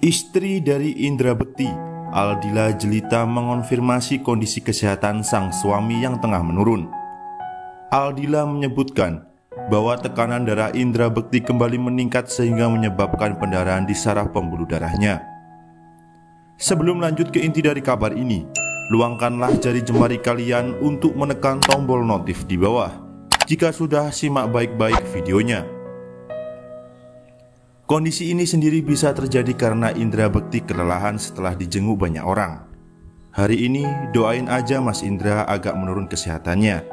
Istri dari Indra Bekti, Aldila Jelita mengonfirmasi kondisi kesehatan sang suami yang tengah menurun. Aldila menyebutkan bahwa tekanan darah Indra Bekti kembali meningkat sehingga menyebabkan pendarahan di saraf pembuluh darahnya. Sebelum lanjut ke inti dari kabar ini, luangkanlah jari jemari kalian untuk menekan tombol notif di bawah jika sudah simak baik-baik videonya. Kondisi ini sendiri bisa terjadi karena Indra Bekti kelelahan setelah dijenguk banyak orang. Hari ini doain aja Mas Indra agak menurun kesehatannya.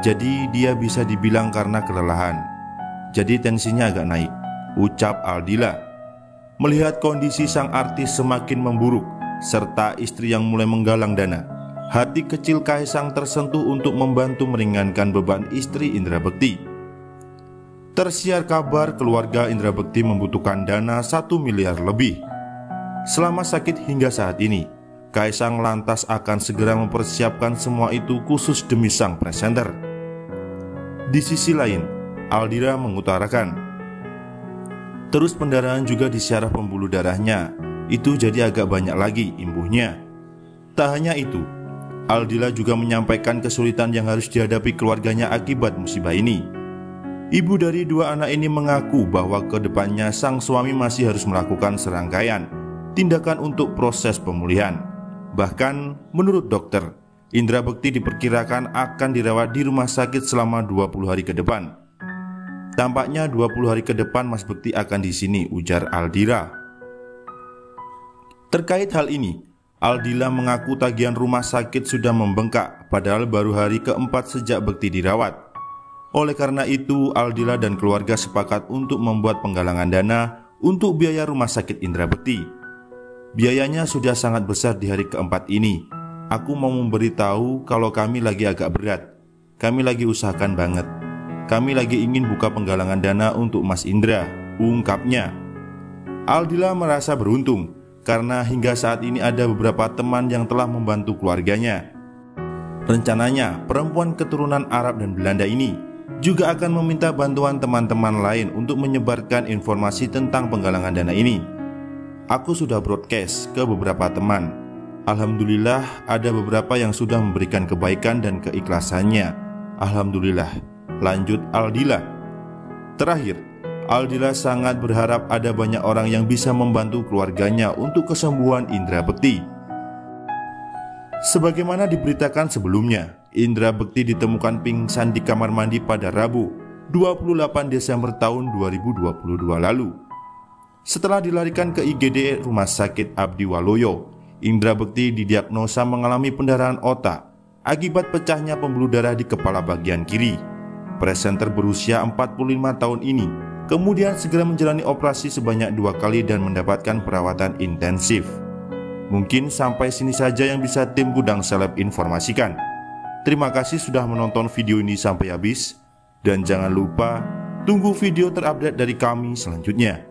Jadi dia bisa dibilang karena kelelahan. Jadi tensinya agak naik, ucap Aldila. Melihat kondisi sang artis semakin memburuk serta istri yang mulai menggalang dana, hati kecil Kaisang tersentuh untuk membantu meringankan beban istri Indra Bekti. Tersiar kabar keluarga Indra Bekti membutuhkan dana 1 miliar lebih. Selama sakit hingga saat ini, Kaisang lantas akan segera mempersiapkan semua itu khusus demi sang presenter. Di sisi lain, Aldira mengutarakan, terus pendarahan juga di syaraf pembuluh darahnya, itu jadi agak banyak lagi imbuhnya. Tak hanya itu, Aldila juga menyampaikan kesulitan yang harus dihadapi keluarganya akibat musibah ini. Ibu dari dua anak ini mengaku bahwa ke depannya sang suami masih harus melakukan serangkaian tindakan untuk proses pemulihan. Bahkan menurut dokter, Indra Bekti diperkirakan akan dirawat di rumah sakit selama 20 hari ke depan. Tampaknya 20 hari ke depan Mas Bekti akan di sini, ujar Aldira. Terkait hal ini, Aldila mengaku tagihan rumah sakit sudah membengkak padahal baru hari keempat sejak Bekti dirawat. Oleh karena itu, Aldila dan keluarga sepakat untuk membuat penggalangan dana untuk biaya rumah sakit Indra Bekti. Biayanya sudah sangat besar di hari keempat ini. Aku mau memberitahu kalau kami lagi agak berat. Kami lagi usahakan banget. Kami lagi ingin buka penggalangan dana untuk Mas Indra, ungkapnya. Aldila merasa beruntung karena hingga saat ini ada beberapa teman yang telah membantu keluarganya. Rencananya, perempuan keturunan Arab dan Belanda ini juga akan meminta bantuan teman-teman lain untuk menyebarkan informasi tentang penggalangan dana ini. Aku sudah broadcast ke beberapa teman. Alhamdulillah, ada beberapa yang sudah memberikan kebaikan dan keikhlasannya. Alhamdulillah, lanjut Aldila. Terakhir, Aldila sangat berharap ada banyak orang yang bisa membantu keluarganya untuk kesembuhan Indra Bekti. Sebagaimana diberitakan sebelumnya, Indra Bekti ditemukan pingsan di kamar mandi pada Rabu, 28 Desember tahun 2022 lalu. Setelah dilarikan ke IGD Rumah Sakit Abdi Waloyo, Indra Bekti didiagnosa mengalami pendarahan otak akibat pecahnya pembuluh darah di kepala bagian kiri. Presenter berusia 45 tahun ini kemudian segera menjalani operasi sebanyak dua kali dan mendapatkan perawatan intensif. Mungkin sampai sini saja yang bisa tim Gudang Seleb informasikan. Terima kasih sudah menonton video ini sampai habis dan jangan lupa tunggu video terupdate dari kami selanjutnya.